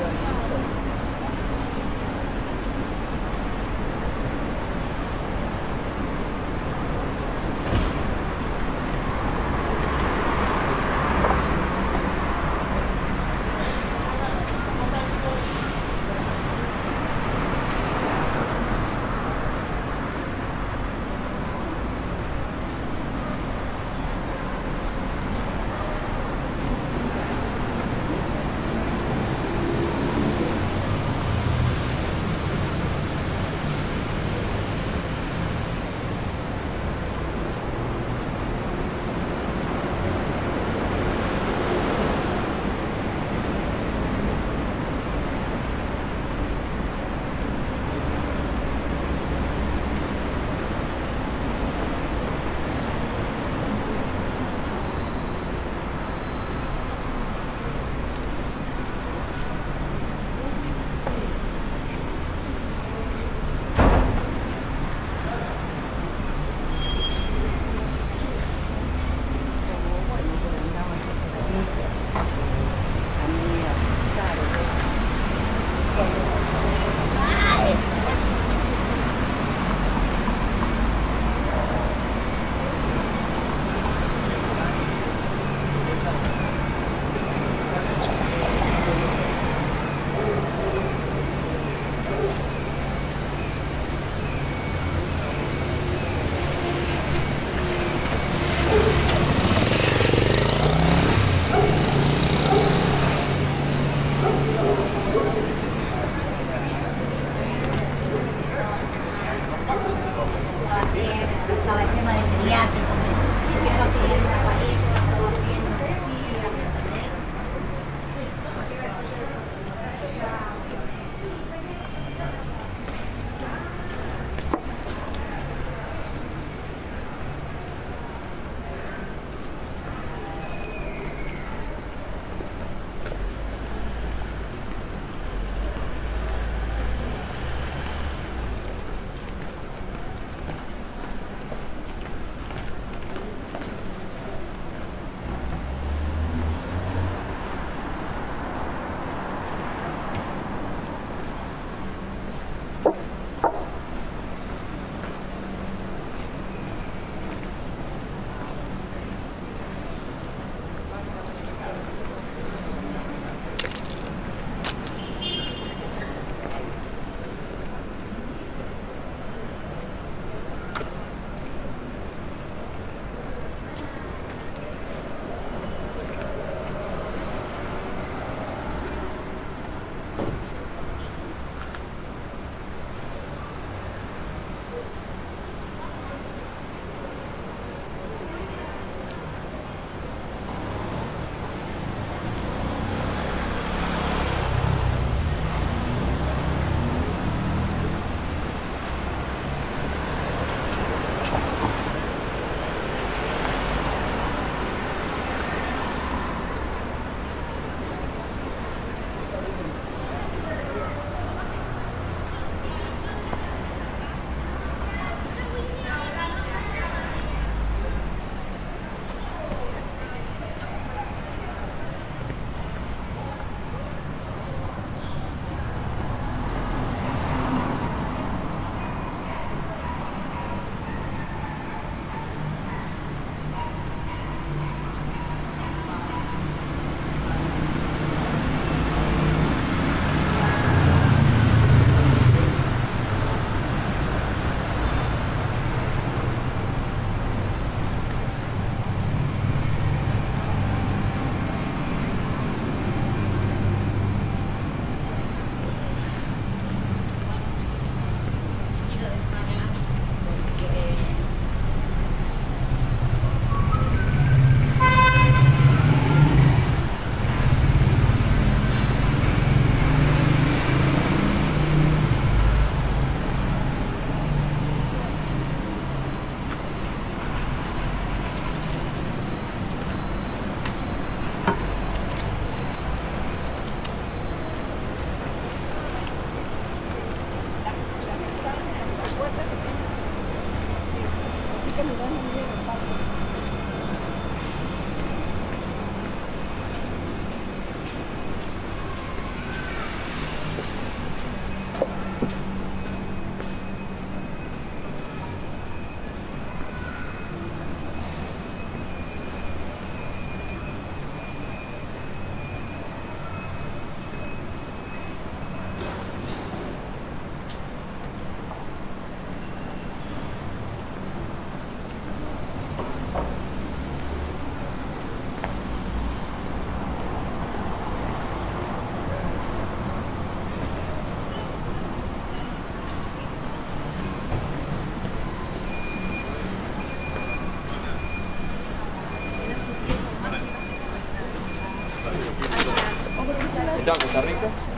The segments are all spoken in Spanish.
ハハハハ!那你刚才那边怎么办 Está Costa Rica.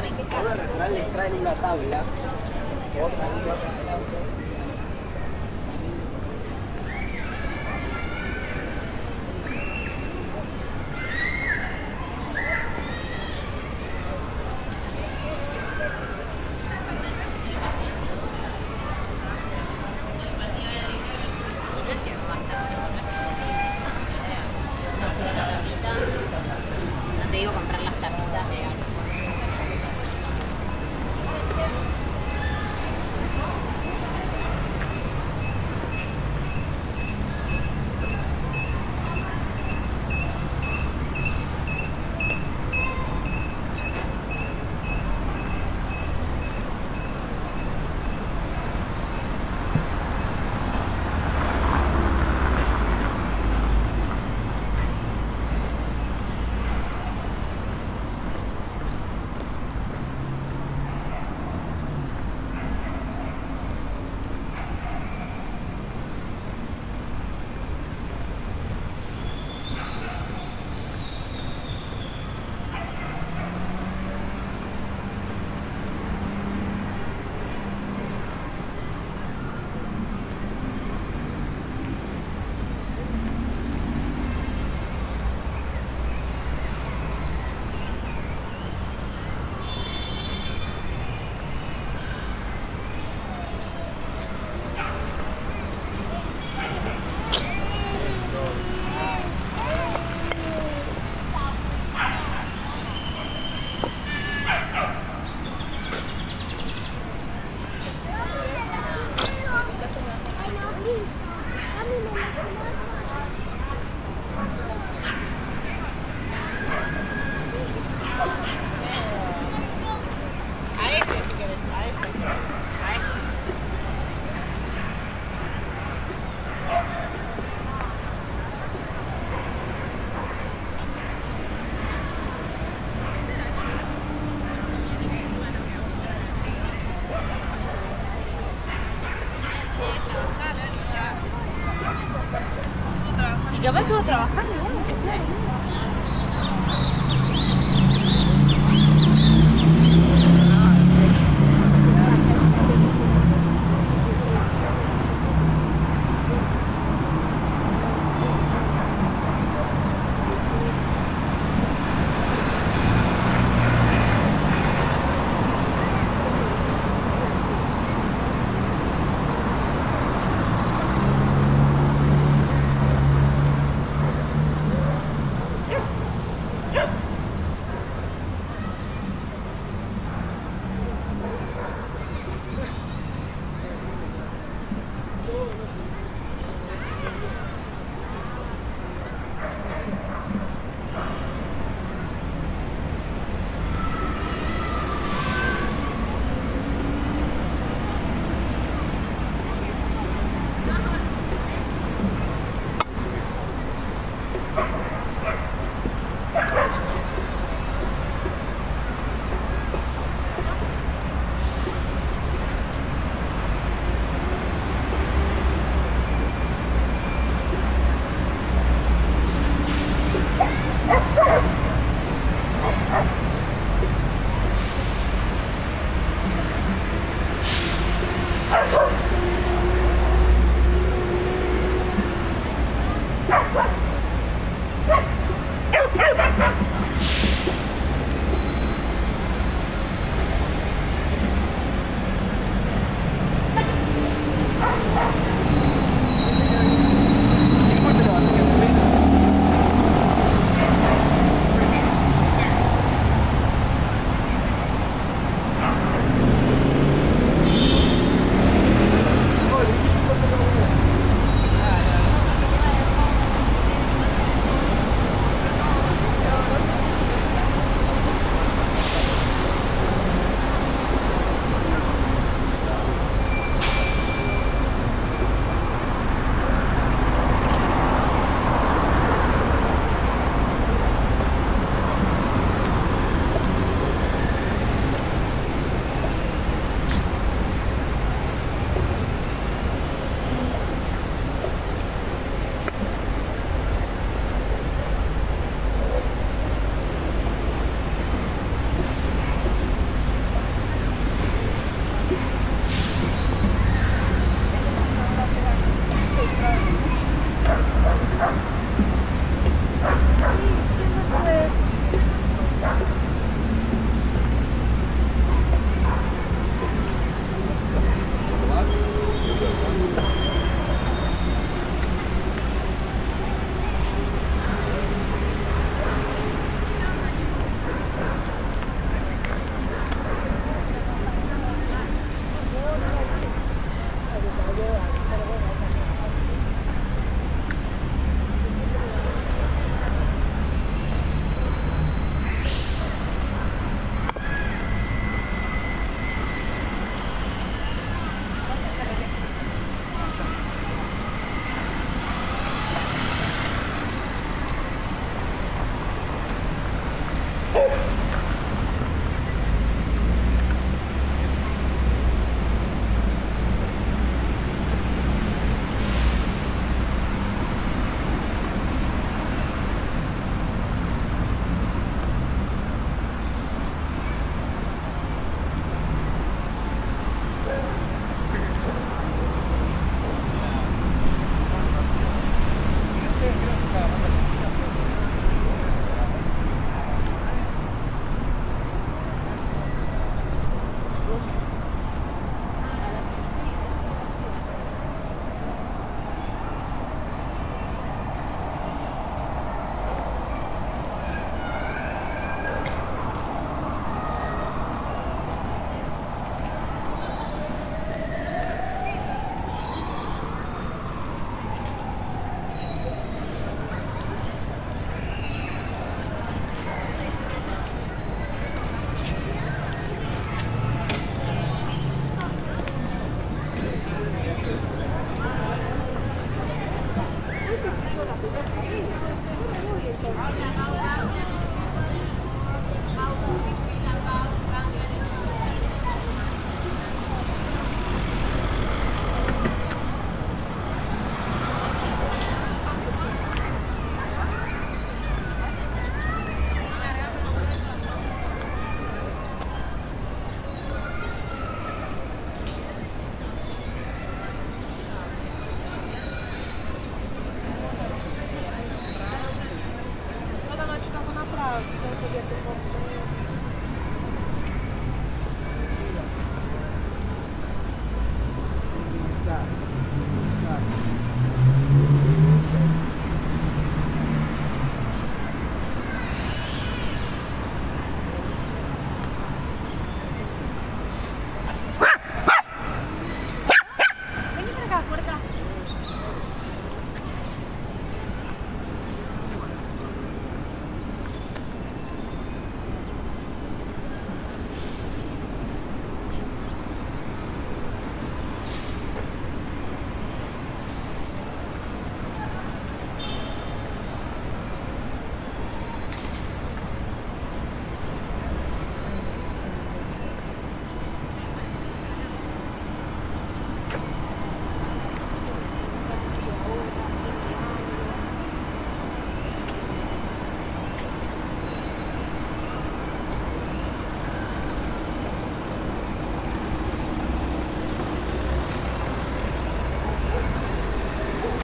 ¿Saben qué carro? les traen una tabla. var bra.